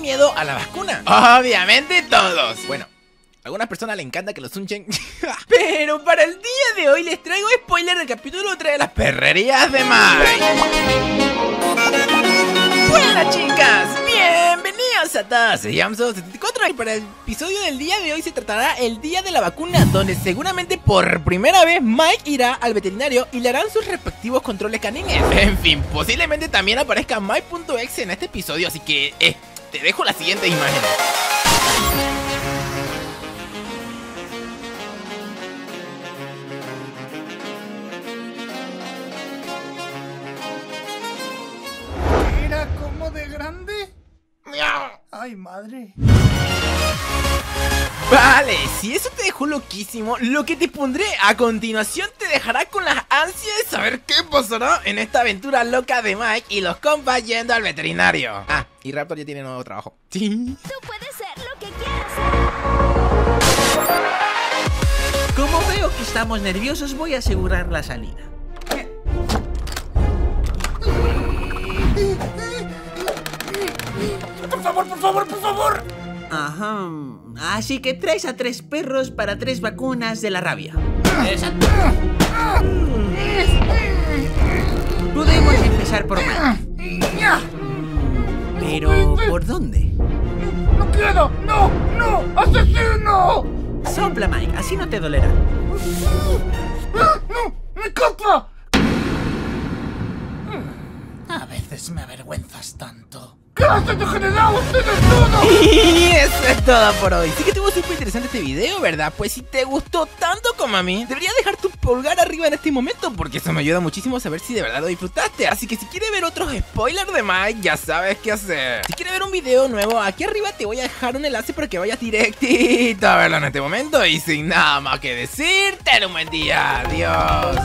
miedo a la vacuna? Obviamente todos. Bueno, a algunas personas le encanta que los unchen. Pero para el día de hoy les traigo spoiler del capítulo 3 de las perrerías de Mike. Buenas chicas, bienvenidos a todos. Soy Yamso74 y para el episodio del día de hoy se tratará el día de la vacuna, donde seguramente por primera vez Mike irá al veterinario y le harán sus respectivos controles canines. En fin, posiblemente también aparezca Mike.exe en este episodio, así que eh, te dejo la siguiente imagen. ¿Era como de grande? Ay, madre. Vale, si eso te dejó loquísimo, lo que te pondré a continuación te dejará con las ansias de saber qué pasará en esta aventura loca de Mike y los compas yendo al veterinario. Ah, y Raptor ya tiene nuevo trabajo. Sí. Tú puedes ser lo que quieras Como veo que estamos nerviosos, voy a asegurar la salida. Por favor, por favor, por favor. Ajá. Así que traes a tres perros para tres vacunas de la rabia. Exacto. Podemos empezar por Mike. Pero, ¿por dónde? ¡No quiero! ¡No! ¡No! ¡Asesino! Sopla, Mike, así no te dolerá. ¡No! ¡Mi copa! A veces me avergüenzas tanto. Y eso es todo por hoy. Sí que estuvo súper interesante este video, ¿verdad? Pues si te gustó tanto como a mí, deberías dejar tu pulgar arriba en este momento porque eso me ayuda muchísimo a saber si de verdad lo disfrutaste. Así que si quieres ver otros spoilers de Mike, ya sabes qué hacer. Si quieres ver un video nuevo, aquí arriba te voy a dejar un enlace para que vayas directito a verlo en este momento. Y sin nada más que decir, ten un buen día. Adiós.